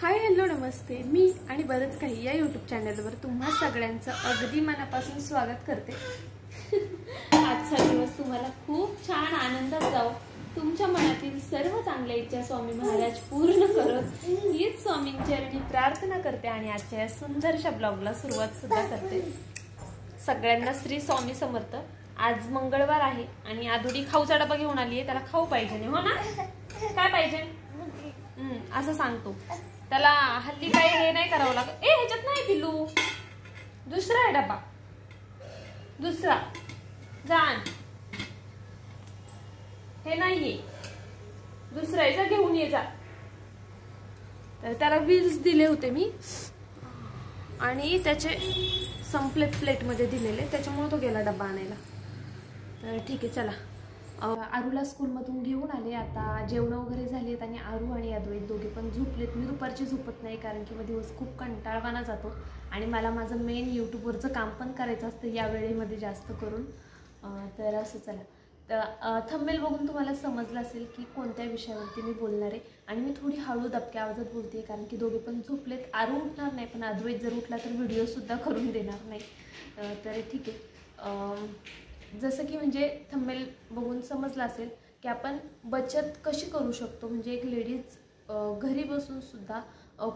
Hi hello नमस्ते. मी आणि बरंच काही या यूट्यूब चॅनलवर तुम्हा सगळ्यांचं अगदी मनापासून स्वागत करते. आजचा दिवस तुम्हाला खूप छान आनंदात जाओ तुमच्या मनातील सर्व चांगल्या इच्छा स्वामी महाराज पूर्ण करत हीच स्वामींचरणी प्रार्थना करते आणि आजच्या या सुंदरशा ब्लॉगला सुरुवात सुद्धा करते. सगळ्यांना श्री स्वामी समर्थ. आज मंगळवार आहे आणि आधुडी खाऊचा डबा घेऊन आली आहे त्याला खाऊ पाहिजे हो ना? काय पाहिजे? असं सांगतो. त्याला हल्ली काय हे नाही करावं लागत. ए ह्याच्यात नाही पिल्लू. दुसरा आहे डबा दुसरा. जाण. हे नाहीये. दुसरा आहे जा घेऊन ये जा. तर त्याला व्हील्स दिले होते मी. आणि त्याचे संपलेत प्लेटमध्ये दिलेले. त्याच्यामुळे तो गेला डब्बा आणायला. तर ठीक आहे चला. आरूला स्कूलमधून घेऊन आले. आता जेवणं वगैरे झालीत आणि आरू आणि अद्वैत दोघे पण झोपलेत. मी दुपारची झोपत नाही कारण की मग दिवस खूप कंटाळवाना जातो आणि मला माझं मेन यूट्यूबवरचं काम पण करायचं असतं या वेळेमध्ये जास्त करून. तर असं चला. तर थंबेल बघून तुम्हाला समजलं असेल की कोणत्या विषयावरती मी बोलणार आहे. आणि मी थोडी हळू दबक्या आवाजात बोलते कारण की दोघे पण झोपलेत. आरू उठणार नाही पण अद्वैत जर उठला तर व्हिडिओसुद्धा करून देणार नाही. तर ठीक आहे. जसं की म्हणजे थंबेल बघून समजलं असेल की आपण बचत कशी करू शकतो? म्हणजे एक लेडीज घरी बसून सुद्धा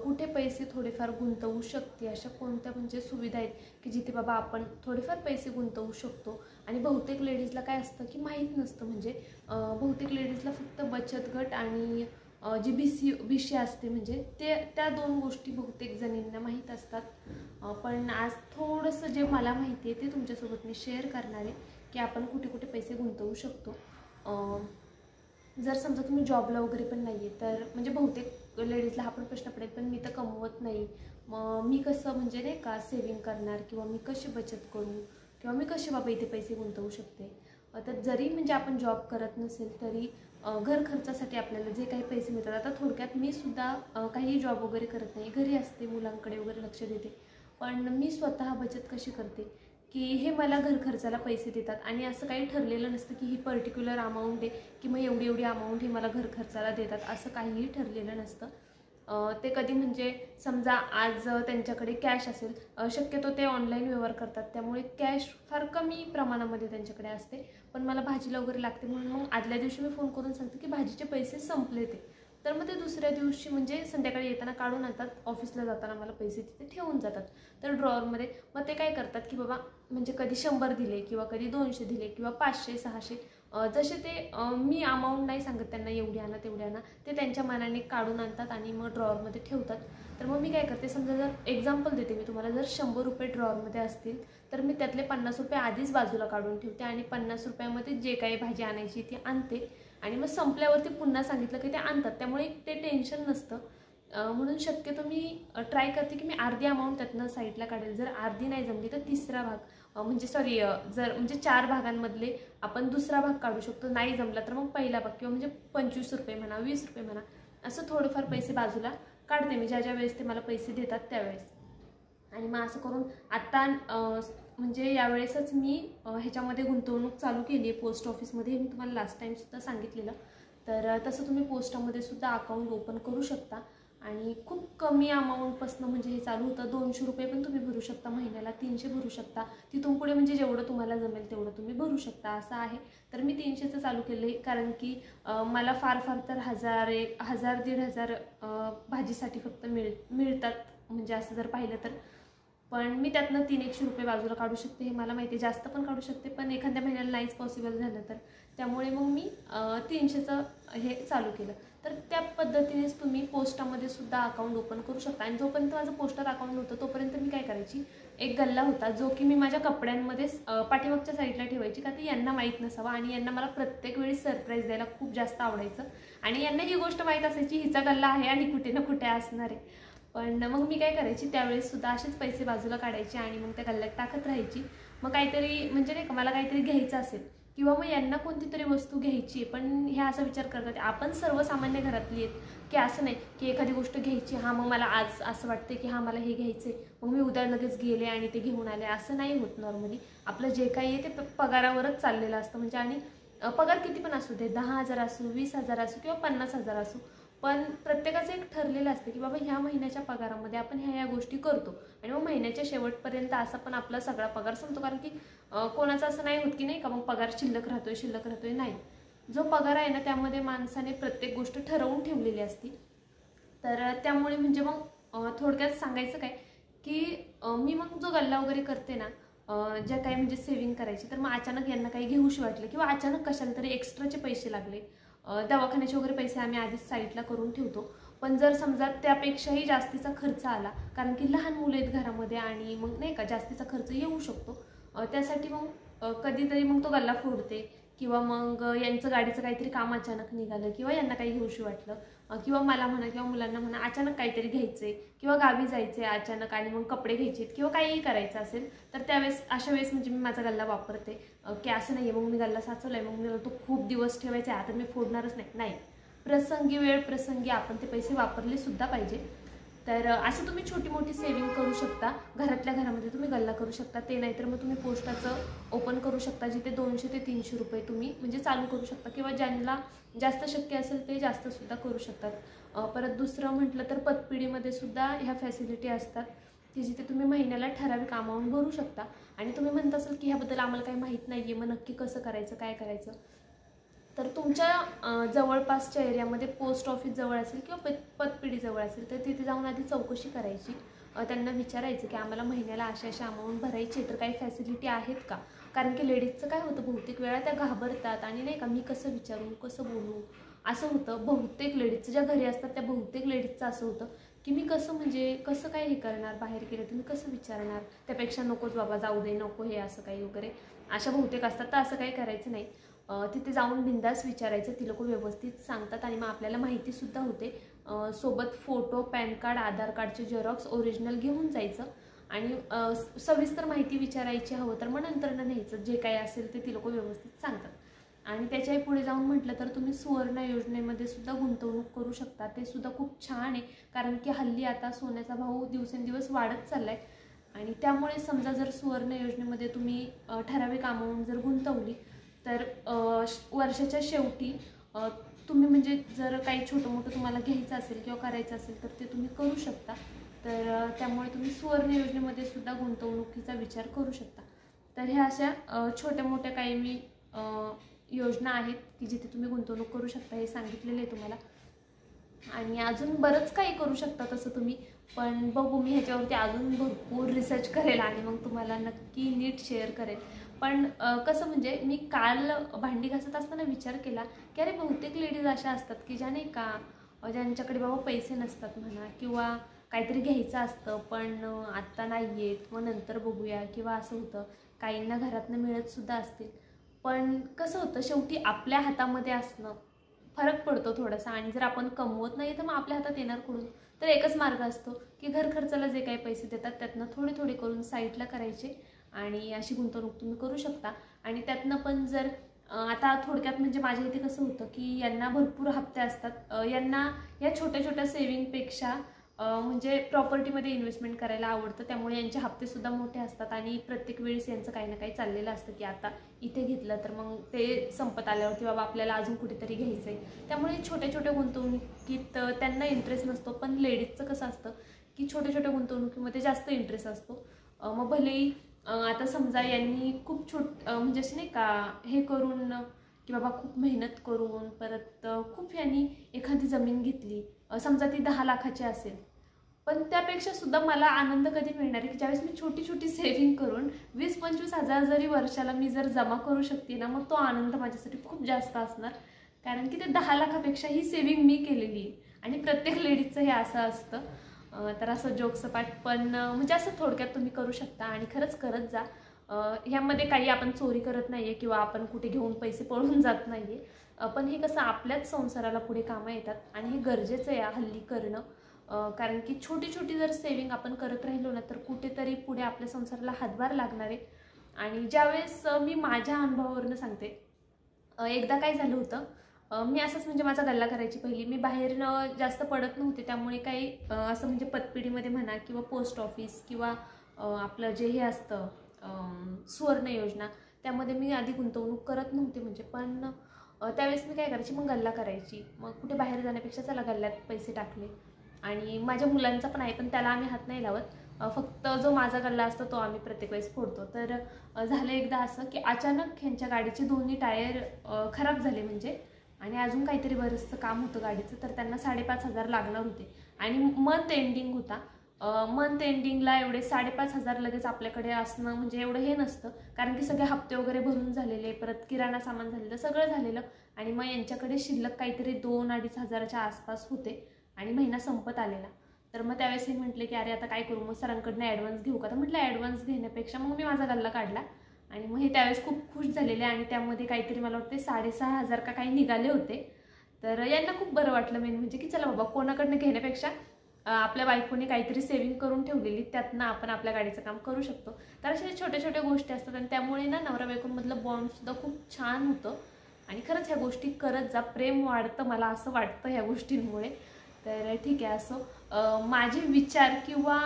कुठे पैसे थोडेफार गुंतवू शकते? अशा कोणत्या म्हणजे सुविधा आहेत की जिथे बाबा आपण थोडेफार पैसे गुंतवू शकतो? आणि बहुतेक लेडीजला काय असतं की माहीत नसतं. म्हणजे बहुतेक लेडीजला फक्त बचत गट आणि G B C B C असते म्हणजे ते त्या दोन गोष्टी बहुतेक जणींना माहीत असतात. पण आज थोडंसं जे मला माहिती आहे ते तुमच्यासोबत मी शेअर करणार आहे. की आपण कुठे कुठे पैसे गुंतवू शकतो. जर समजा तुम्ही जॉबला वगैरे पण नाही आहे तर म्हणजे बहुतेक लेडीजला हा पण प्रश्न पडेल पण मी तर कमवत नाही. मग मी कसं म्हणजे नाही का सेविंग करणार किंवा मी कशी बचत करू किंवा मी कसे बाबा इथे पैसे गुंतवू शकते? तर जरी म्हणजे आपण जॉब करत नसेल तरी घर खर्चासाठी आपल्याला जे काही पैसे मिळतात आता थोडक्यात मी सुद्धा काही जॉब वगैरे करत नाही. घरी असते मुलांकडे वगैरे लक्ष देते. पण मी स्वतः बचत कशी करते? की हे मला घर खर्चाला पैसे देतात. आणि असं काही ठरलेलं नसतं की ही पर्टिक्युलर अमाऊंट आहे की मग एवढी एवढी अमाऊंट हे मला घर खर्चाला देतात. असं काहीही ठरलेलं नसतं. ते कधी म्हणजे समजा आज त्यांच्याकडे कॅश असेल शक्यतो ते ऑनलाईन व्यवहार करतात. त्यामुळे कॅश फार कमी प्रमाणामध्ये त्यांच्याकडे असते. पण मला भाजीला वगैरे लागते म्हणून मग आदल्या दिवशी मी फोन करून सांगते की भाजीचे पैसे संपले ते तर मग ते दुसऱ्या दिवशी म्हणजे संध्याकाळी येताना काढून आणतात. ऑफिसला जाताना मला पैसे तिथे ठेवून जातात. तर ड्रॉवरमध्ये मग ते काय करतात की बाबा म्हणजे कधी शंभर दिले किंवा कधी दोनशे दिले किंवा पाचशे सहाशे जसे ते मी अमाऊंट नाही सांगत त्यांना एवढी आणा तेवढी आणा. ते त्यांच्या मनाने काढून आणतात आणि मग ड्रॉवरमध्ये ठेवतात. तर मग मी काय करते समजा जर एक्झाम्पल देते मी तुम्हाला जर शंभर रुपये ड्रॉवरमध्ये असतील तर मी त्यातले पन्नास रुपये आधीच बाजूला काढून ठेवते आणि पन्नास रुपयामध्ये जे काही भाजी आणायची ती आणते. आणि मग संपल्यावरती पुन्हा सांगितलं की ते आणतात. त्यामुळे ते टेन्शन नसतं. म्हणून शक्यतो मी ट्राय करते की मी अर्धी अमाऊंट त्यातनं साईडला काढेल. जर अर्धी नाही जमली तर तिसरा भाग. म्हणजे सॉरी जर म्हणजे चार भागांमधले आपण दुसरा भाग काढू शकतो. नाही जमला तर मग पहिला भाग किंवा म्हणजे पंचवीस रुपये म्हणा वीस रुपये म्हणा असं थोडेफार पैसे बाजूला काढते मी. ज्या ज्या वेळेस ते मला पैसे देतात त्यावेळेस. आणि मग असं करून आत्ता म्हणजे यावेळेसच मी ह्याच्यामध्ये गुंतवणूक चालू केली आहे पोस्ट ऑफिसमध्ये हे मी तुम्हाला लास्ट टाईमसुद्धा सांगितलेलं. तर तसं तुम्ही पोस्टामध्ये सुद्धा अकाउंट ओपन करू शकता. आणि खूप कमी अमाऊंटपासनं म्हणजे हे चालू होतं. दोनशे रुपये पण तुम्ही भरू शकता महिन्याला. तीनशे भरू शकता. तिथून पुढे म्हणजे जेवढं तुम्हाला जमेल तेवढं तुम्ही भरू शकता. असं आहे. तर मी तीनशेचं चालू केलं आहे कारण की मला फार फार तर हजार एक हजार दीड हजार भाजीसाठी फक्त मिळ मिळतात. म्हणजे असं जर पाहिलं तर. पण मी त्यातनं तीन एकशे रुपये बाजूला काढू शकते हे मला माहिती आहे. जास्त पण काढू शकते पण एखाद्या महिन्याला नाहीच पॉसिबल झालं तर. त्यामुळे मग मी तीनशेचं हे चालू केलं. तर त्या पद्धतीनेच तुम्ही पोस्टामध्ये सुद्धा अकाउंट ओपन करू शकता. आणि जोपर्यंत माझं पोस्टात अकाउंट होतं तोपर्यंत मी काय करायची? एक गल्ला होता जो की मी माझ्या कपड्यांमध्ये पाठीमागच्या साईडला ठेवायची का ते यांना माहीत नसावा आणि यांना मला प्रत्येक वेळी सरप्राईज द्यायला खूप जास्त आवडायचं. आणि यांना ही गोष्ट माहीत असायची हिचा गल्ला आहे आणि कुठे ना कुठे असणार आहे. पण मग मी काय करायची त्यावेळेस सुद्धा असेच पैसे बाजूला काढायचे आणि मग त्या गल्ल्यात टाकत राहायची. मग काहीतरी म्हणजे नाही का मला काहीतरी घ्यायचं असेल किंवा मग यांना कोणती तरी वस्तू घ्यायची आहे पण हे असा विचार करतात. आपण सर्वसामान्य घरातली आहेत की असं नाही की एखादी गोष्ट घ्यायची हां मग मला आज असं वाटते की हां मला हे घ्यायचं आहे मग मी उद्या लगेच गेले आणि ते घेऊन आले. असं नाही होत नॉर्मली आपलं जे काही आहे ते प- पगारावरच चाललेलं असतं. म्हणजे आणि पगार किती पण असू दे दहा हजार असू वीस हजार असू किंवा पन्नास हजार असू पण प्रत्येकाचं एक ठरलेलं असतं की बाबा ह्या महिन्याच्या पगारामध्ये आपण ह्या ह्या गोष्टी करतो. आणि मग महिन्याच्या शेवटपर्यंत असा पण आपला सगळा पगार संपतो. कारण की कोणाचं असं नाही होत की नाही का मग पगार शिल्लक राहतोय शिल्लक राहतोय नाही. जो पगार आहे ना त्यामध्ये माणसाने प्रत्येक गोष्ट ठरवून ठेवलेली असती. तर त्यामुळे म्हणजे मग थोडक्यात सांगायचं काय की मी मग जो गल्ला वगैरे करते ना ज्या काही म्हणजे सेव्हिंग करायची तर मग अचानक यांना काही घेऊशी वाटलं किंवा अचानक कशाला तरी एक्स्ट्राचे पैसे लागले. दवाखान्याचे वगैरे पैसे आम्ही आधीच साईडला करून ठेवतो. पण जर समजा त्यापेक्षाही जास्तीचा खर्च आला कारण की लहान मुलं आहेत घरामध्ये आणि मग नाही का जास्तीचा खर्च येऊ शकतो त्यासाठी मग कधीतरी मग तो गल्ला फोडते किंवा मग यांचं गाडीचं काहीतरी काम अचानक निघालं किंवा यांना काही घेऊशी वाटलं किंवा मला म्हणा किंवा मुलांना म्हणा अचानक काहीतरी घ्यायचंय किंवा गावी जायचंय अचानक आणि मग कपडे घ्यायचे किंवा काहीही करायचं असेल तर त्यावेळेस अशा वेळेस म्हणजे मी माझा गल्ला वापरते. की असं नाही मग मी गल्ला साचवलाय मग मी तो खूप दिवस ठेवायचा आहे आता मी फोडणारच नाही. नाही. प्रसंगी वेळ प्रसंगी आपण ते पैसे वापरले सुद्धा पाहिजे. तर असं तुम्ही छोटी मोठी सेविंग करू शकता. घरातल्या घरामध्ये तुम्ही गल्ला करू शकता. ते नाहीतर मग तुम्ही पोस्टाचं ओपन करू शकता जिथे दोनशे ते तीनशे रुपये तुम्ही म्हणजे चालू करू शकता किंवा ज्यांना जास्त शक्य असेल ते जास्तसुद्धा करू शकतात. परत दुसरं म्हटलं तर पतपिढीमध्ये सुद्धा ह्या फॅसिलिटी असतात. की जिथे तुम्ही महिन्याला ठराविक अमाऊंट भरू शकता. आणि तुम्ही म्हणत असाल की ह्याबद्दल आम्हाला काही माहीत नाही आहे मग नक्की कसं करायचं काय करायचं? तर तुमच्या जवळपासच्या एरियामध्ये पोस्ट ऑफिस जवळ असेल किंवा पतपिढी जवळ असेल तर तिथे जाऊन आधी चौकशी करायची. त्यांना विचारायचं की आम्हाला महिन्याला अशा अशा अमाऊंट भरायची तर काही फॅसिलिटी आहेत का? कारण की लेडीजचं काय होतं बहुतेक वेळा त्या घाबरतात आणि नाही का मी कसं विचारू कसं बोलू? असं होतं. बहुतेक लेडीजचं ज्या घरी असतात त्या बहुतेक लेडीजचं असं होतं. की मी कसं म्हणजे कसं काय हे करणार बाहेर गेलं तर मी कसं विचारणार? त्यापेक्षा नकोच बाबा जाऊ दे नको हे असं काही वगैरे. अशा बहुतेक असतात तर असं काही करायचं नाही. तिथे जाऊन बिंदास विचारायचं ती लोक व्यवस्थित सांगतात आणि मग आपल्याला माहितीसुद्धा होते. सोबत फोटो पॅन कार्ड आधार कार्डचे झेरॉक्स ओरिजिनल घेऊन जायचं आणि स- सविस्तर माहिती विचारायची हवं तर मग नंतरनं न्यायचं. जे काही असेल ते ती लोक व्यवस्थित सांगतात. आणि त्याच्याही पुढे जाऊन म्हटलं तर तुम्ही सुवर्ण योजनेमध्ये सुद्धा गुंतवणूक करू शकता. ते सुद्धा खूप छान आहे. कारण की हल्ली आता सोन्याचा भाव दिवसेंदिवस वाढत चालला आहे आणि त्यामुळे समजा जर सुवर्ण योजनेमध्ये तुम्ही ठराविक अमाऊंट जर गुंतवली तर वर्षाच्या शेवटी तुम्ही म्हणजे जर काही छोटं मोठं तुम्हाला घ्यायचं असेल किंवा करायचं असेल तर ते तुम्ही करू शकता. तर त्यामुळे तुम्ही सुवर्ण योजनेमध्ये सुद्धा गुंतवणुकीचा विचार करू शकता. तर ह्या अशा छोट्या मोठ्या काही मी योजना आहेत की जिथे तुम्ही गुंतवणूक करू शकता हे सांगितलेलं आहे तुम्हाला. आणि अजून बरंच काही करू शकता तसं तुम्ही पण बघू मी ह्याच्यावरती अजून भरपूर रिसर्च करेल आणि मग तुम्हाला नक्की नीट शेअर करेल. पण कसं म्हणजे मी काल भांडी घासत असताना विचार केला की अरे बहुतेक लेडीज अशा असतात की ज्या नाही का ज्यांच्याकडे बाबा पैसे नसतात म्हणा किंवा काहीतरी घ्यायचं असतं पण आत्ता नाही आहेत मग नंतर बघूया किंवा असं होतं. काहींना घरातनं मिळतसुद्धा असतील. पण कसं होतं शेवटी आपल्या हातामध्ये असणं फरक पडतो थोडासा. आणि जर आपण कमवत नाही तर मग आपल्या हातात येणार कुठून? तर एकच मार्ग असतो की घर खर्चाला जे काही पैसे देतात त्यातनं थोडे थोडे करून साईडला करायचे. आणि अशी गुंतवणूक तुम्ही करू शकता. आणि त्यातनं पण जर आता थोडक्यात म्हणजे माझ्या इथे कसं होतं की यांना भरपूर हप्ते असतात. यांना या छोट्या छोट्या सेविंगपेक्षा म्हणजे प्रॉपर्टीमध्ये इन्व्हेस्टमेंट करायला आवडतं त्यामुळे यांचे हप्तेसुद्धा मोठे असतात आणि प्रत्येक वेळेस यांचं काही ना काही चाललेलं असतं की आता इथे घेतलं तर मग ते संपत आल्यावरती बाबा आपल्याला अजून कुठेतरी घ्यायचं आहे त्यामुळे छोट्या छोट्या गुंतवणुकीत त्यांना इंटरेस्ट नसतो पण लेडीजचं कसं असतं की छोट्या छोट्या गुंतवणुकीमध्ये जास्त इंटरेस्ट असतो. मग भलेही आता समजा यांनी खूप छोट म्हणजे असे नाही का हे करून की बाबा खूप मेहनत करून परत खूप यांनी एखादी जमीन घेतली. समजा ती दहा लाखाची असेल. पण त्यापेक्षा सुद्धा मला आनंद कधी मिळणार आहे की ज्यावेळेस मी छोटी छोटी सेव्हिंग करून वीस पंचवीस हजार जरी वर्षाला मी जर जमा करू शकते ना मग तो आनंद माझ्यासाठी खूप जास्त असणार. कारण की ते दहा लाखापेक्षा ही सेव्हिंग मी केलेली आहे. आणि प्रत्येक लेडीजचं हे असं असतं. तर असं जोकसपाट पण म्हणजे असं थोडक्यात तुम्ही करू शकता आणि खरंच करत जा. ह्यामध्ये काही आपण चोरी करत नाही आहे किंवा आपण कुठे घेऊन पैसे पळून जात नाही आहे पण हे कसं आपल्याच संसाराला पुढे कामं येतात आणि हे गरजेचं आहे हल्ली करणं. कारण की छोटी छोटी जर सेविंग आपण करत राहिलो ना तर कुठेतरी पुढे आपल्या संसाराला हातभार लागणार आहे. आणि ज्यावेळेस मी माझ्या अनुभवावरनं सांगते. एकदा काय झालं होतं मी असंच म्हणजे माझा गल्ला करायची पहिली. मी बाहेरनं जास्त पडत नव्हते त्यामुळे काही असं म्हणजे पतपिढीमध्ये म्हणा किंवा पोस्ट ऑफिस किंवा आपलं जे हे असतं सुवर्ण योजना. त्यामध्ये मी आधी गुंतवणूक करत नव्हते म्हणजे पण त्यावेळेस मी काय करायची? मग गल्ला करायची. मग कुठे बाहेर जाण्यापेक्षा चला गल्ल्यात पैसे टाकले. आणि माझ्या मुलांचा पण आहे पण त्याला आम्ही हात नाही लावत. फक्त जो माझा गल्ला असतो तो आम्ही प्रत्येक वेळेस फोडतो. तर झालं एकदा असं की अचानक ह्यांच्या गाडीचे दोन्ही टायर खराब झाले म्हणजे. आणि अजून काहीतरी बरंचसं काम होतं गाडीचं तर त्यांना साडेपाच हजार लागणार होते. आणि मंथ एंडिंग होता. मंथ एंडिंगला एवढे साडेपाच हजार लगेच आपल्याकडे असणं म्हणजे एवढं हे नसतं. कारण की सगळे हप्ते वगैरे भरून झालेले परत किराणा सामान झालेलं सगळं झालेलं. आणि मग यांच्याकडे शिल्लक काहीतरी दोन अडीच हजाराच्या आसपास होते आणि महिना संपत आलेला. तर मग त्यावेळेस हे म्हटले की अरे आता काय करू? मग सरांकडनं ॲडव्हान्स घेऊ का? तर म्हटलं ॲडव्हान्स घेण्यापेक्षा मग मी माझा गल्ला काढला. आणि मग हे त्यावेळेस खूप खुश झालेले आणि त्यामध्ये काहीतरी मला वाटते साडेसहा हजार का काही निघाले होते. तर यांना खूप बरं वाटलं मेन म्हणजे की चला बाबा कोणाकडनं घेण्यापेक्षा आपल्या बायकोने काहीतरी सेव्हिंग करून ठेवलेली त्यातनं आपण आपल्या गाडीचं काम करू शकतो. तर अशा छोट्या छोट्या गोष्टी असतात आणि त्यामुळे ना नवरा बायकोमधलं बॉन्डसुद्धा खूप छान होतं. आणि खरंच ह्या गोष्टी करत जा. प्रेम वाढतं मला असं वाटतं ह्या गोष्टींमुळे. तर ठीक आहे असो. माझे विचार किंवा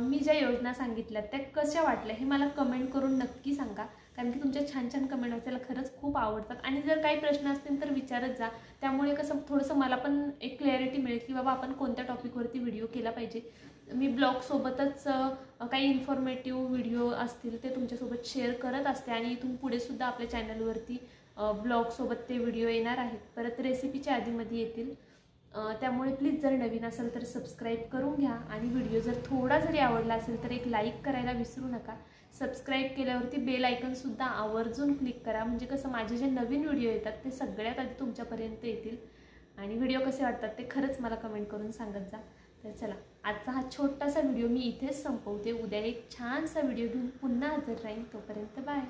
मी ज्या योजना सांगितल्या त्या कशा वाटल्या हे मला कमेंट करून नक्की सांगा. कारण की तुमच्या छान छान कमेंट वाचायला खरंच खूप आवडतात. आणि जर काही प्रश्न असतील तर विचारत जा. त्यामुळे कसं थोडंसं मला पण एक क्लॅरिटी मिळेल की बाबा आपण कोणत्या टॉपिकवरती व्हिडिओ केला पाहिजे. मी ब्लॉगसोबतच काही इन्फॉर्मेटिव्ह व्हिडिओ असतील ते तुमच्यासोबत शेअर करत असते. आणि इथून पुढेसुद्धा आपल्या चॅनलवरती ब्लॉगसोबत ते व्हिडिओ येणार आहेत. परत रेसिपीच्या आधीमध्ये येतील. त्यामुळे प्लीज जर नवीन असेल तर सबस्क्राईब करून घ्या. आणि व्हिडिओ जर थोडा जरी आवडला असेल तर एक लाईक करायला विसरू नका. सबस्क्राईब केल्यावरती बेल आयकनसुद्धा आवर्जून क्लिक करा. म्हणजे कसं माझे जे नवीन व्हिडिओ येतात ते सगळ्यात आधी तुमच्यापर्यंत येतील. आणि व्हिडिओ कसे वाटतात ते खरंच मला कमेंट करून सांगत जा. तर चला आजचा हा छोटासा व्हिडिओ मी इथेच संपवते. उद्या एक छानसा व्हिडिओ घेऊन पुन्हा हजर राहीन. तोपर्यंत बाय